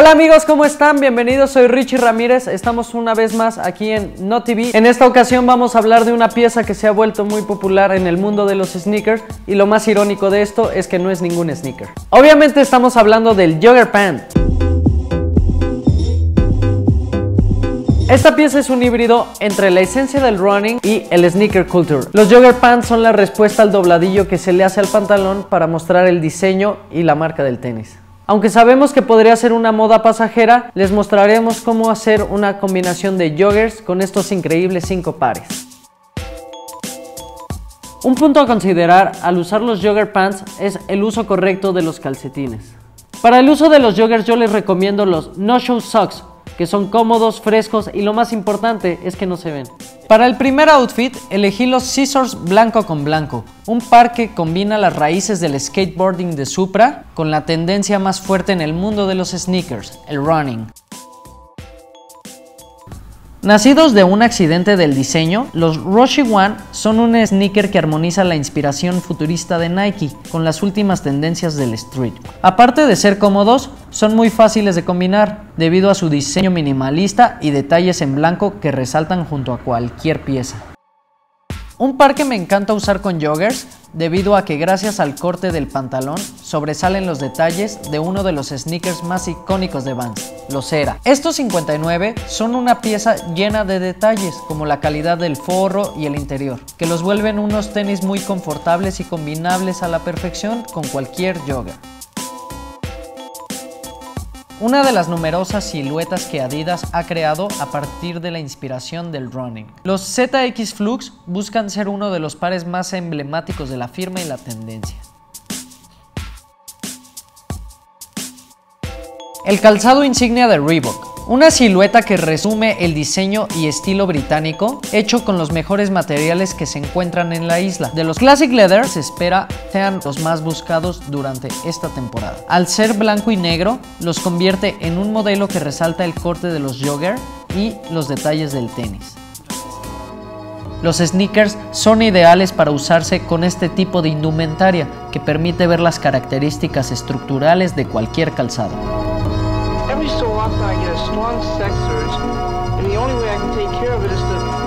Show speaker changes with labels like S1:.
S1: Hola amigos, ¿cómo están? Bienvenidos, soy Richie Ramírez. Estamos una vez más aquí en No TV. En esta ocasión vamos a hablar de una pieza que se ha vuelto muy popular en el mundo de los sneakers y lo más irónico de esto es que no es ningún sneaker. Obviamente estamos hablando del Jogger Pant. Esta pieza es un híbrido entre la esencia del running y el sneaker culture. Los jogger pants son la respuesta al dobladillo que se le hace al pantalón para mostrar el diseño y la marca del tenis. Aunque sabemos que podría ser una moda pasajera, les mostraremos cómo hacer una combinación de joggers con estos increíbles 5 pares. Un punto a considerar al usar los jogger pants es el uso correcto de los calcetines. Para el uso de los joggers yo les recomiendo los No Show Socks, que son cómodos, frescos y lo más importante es que no se ven. Para el primer outfit elegí los Scissors blanco con blanco, un par que combina las raíces del skateboarding de Supra con la tendencia más fuerte en el mundo de los sneakers, el running. Nacidos de un accidente del diseño, los Roshi One son un sneaker que armoniza la inspiración futurista de Nike con las últimas tendencias del street. Aparte de ser cómodos, son muy fáciles de combinar debido a su diseño minimalista y detalles en blanco que resaltan junto a cualquier pieza. Un par que me encanta usar con joggers debido a que gracias al corte del pantalón sobresalen los detalles de uno de los sneakers más icónicos de Vans, los Era. Estos 59 son una pieza llena de detalles como la calidad del forro y el interior, que los vuelven unos tenis muy confortables y combinables a la perfección con cualquier jogger una de las numerosas siluetas que Adidas ha creado a partir de la inspiración del running. Los ZX Flux buscan ser uno de los pares más emblemáticos de la firma y la tendencia. El calzado insignia de Reebok una silueta que resume el diseño y estilo británico, hecho con los mejores materiales que se encuentran en la isla. De los Classic Leather se espera sean los más buscados durante esta temporada. Al ser blanco y negro, los convierte en un modelo que resalta el corte de los jogger y los detalles del tenis. Los sneakers son ideales para usarse con este tipo de indumentaria que permite ver las características estructurales de cualquier calzado. Every so often I get a strong sex urge, and the only way I can take care of it is to